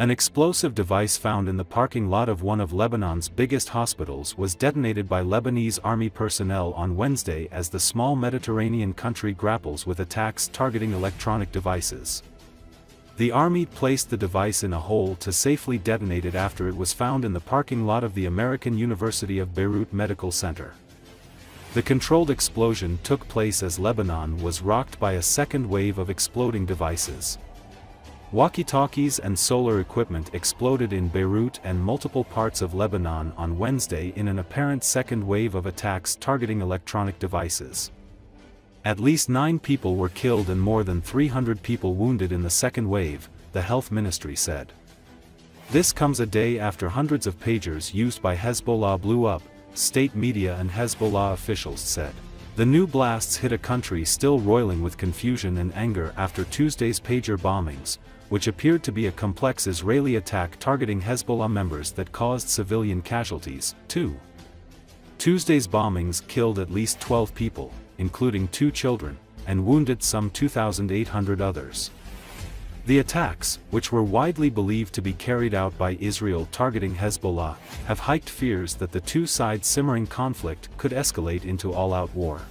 An explosive device found in the parking lot of one of Lebanon's biggest hospitals was detonated by Lebanese army personnel on Wednesday as the small Mediterranean country grapples with attacks targeting electronic devices. The army placed the device in a hole to safely detonate it after it was found in the parking lot of the American University of Beirut Medical Center. The controlled explosion took place as Lebanon was rocked by a second wave of exploding devices. Walkie-talkies and solar equipment exploded in Beirut and multiple parts of Lebanon on Wednesday in an apparent second wave of attacks targeting electronic devices. At least nine people were killed and more than 300 people wounded in the second wave, the health ministry said. This comes a day after hundreds of pagers used by Hezbollah blew up, state media and Hezbollah officials said. The new blasts hit a country still roiling with confusion and anger after Tuesday's pager bombings, which appeared to be a complex Israeli attack targeting Hezbollah members that caused civilian casualties, too. Tuesday's bombings killed at least 12 people, including two children, and wounded some 2,800 others. The attacks, which were widely believed to be carried out by Israel targeting Hezbollah, have hiked fears that the two-side simmering conflict could escalate into all-out war.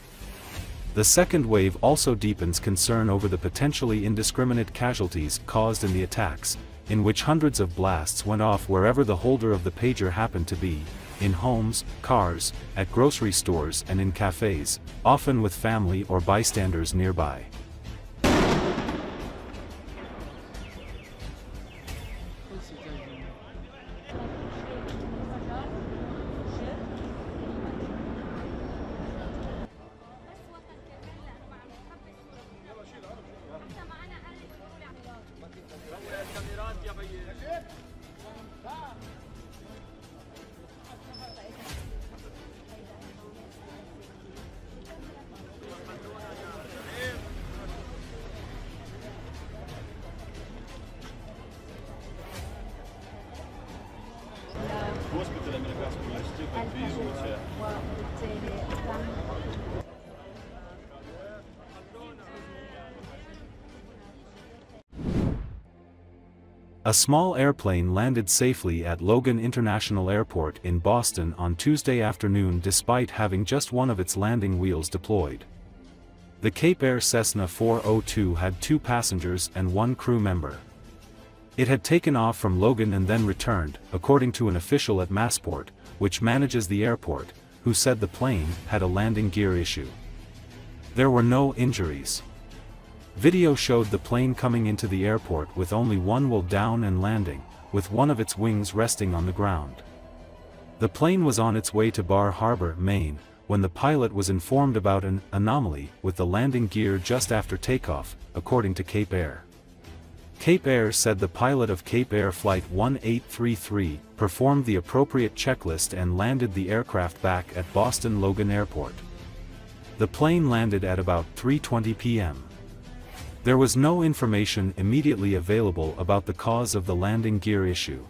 The second wave also deepens concern over the potentially indiscriminate casualties caused in the attacks, in which hundreds of blasts went off wherever the holder of the pager happened to be, in homes, cars, at grocery stores and in cafes, often with family or bystanders nearby. situation. A small airplane landed safely at Logan International Airport in Boston on Tuesday afternoon despite having just one of its landing wheels deployed. The Cape Air Cessna 402 had two passengers and one crew member. It had taken off from Logan and then returned, according to an official at Massport, which manages the airport, who said the plane had a landing gear issue. There were no injuries. Video showed the plane coming into the airport with only one wheel down and landing, with one of its wings resting on the ground. The plane was on its way to Bar Harbor, Maine, when the pilot was informed about an anomaly with the landing gear just after takeoff, according to Cape Air. Cape Air said the pilot of Cape Air Flight 1833 performed the appropriate checklist and landed the aircraft back at Boston Logan Airport. The plane landed at about 3.20 p.m. There was no information immediately available about the cause of the landing gear issue.